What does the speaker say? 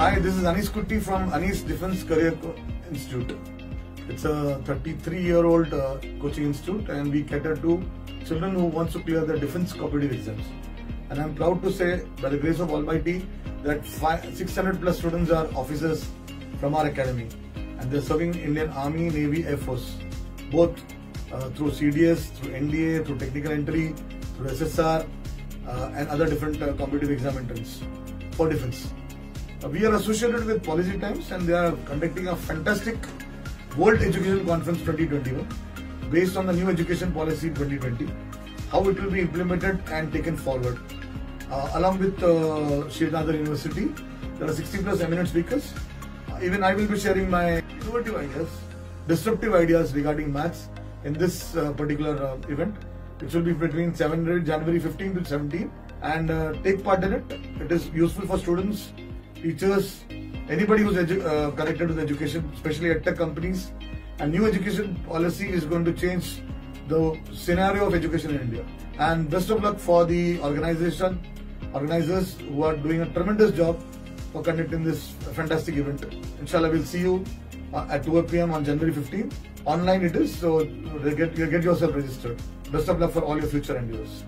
Hi, this is Anees Kutty from Anees Defense Career Institute. It's a 33-year-old uh, coaching institute, and we cater to children who wants to clear the defense competitive exams. And I'm proud to say, by the grace of Almighty, that five, 600 plus students are officers from our academy, and they're serving Indian Army, Navy, Air Force, both uh, through CDS, through NDA, through technical entry, through SSR, uh, and other different uh, competitive exam entrance for defense. We are associated with Policy Times and they are conducting a fantastic World Education Conference 2021 based on the new education policy 2020, how it will be implemented and taken forward. Uh, along with uh, Srinathar University, there are 60 plus eminent speakers. Uh, even I will be sharing my innovative ideas, disruptive ideas regarding maths in this uh, particular uh, event, It will be between 7 January 15 to 17 and uh, take part in it. It is useful for students, teachers, anybody who's uh, connected with education, especially at tech companies. And new education policy is going to change the scenario of education in India. And best of luck for the organization, organizers who are doing a tremendous job for conducting this fantastic event. Inshallah, we'll see you uh, at 2 p.m. on January 15th. Online it is, so get, get yourself registered. Best of luck for all your future endeavors.